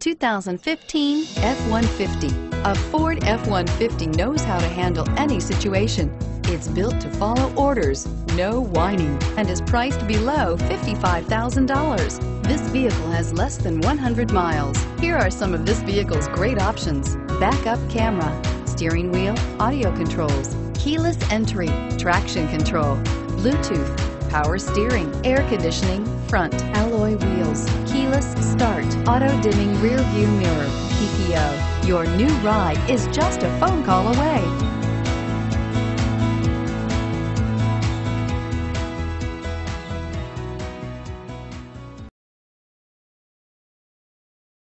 2015 F-150. A Ford F-150 knows how to handle any situation. It's built to follow orders, no whining, and is priced below $55,000. This vehicle has less than 100 miles. Here are some of this vehicle's great options. Backup camera, steering wheel, audio controls, keyless entry, traction control, Bluetooth, power steering, air conditioning, front, alloy wheels, keyless start, auto dimming rear view mirror, PPO. Your new ride is just a phone call away.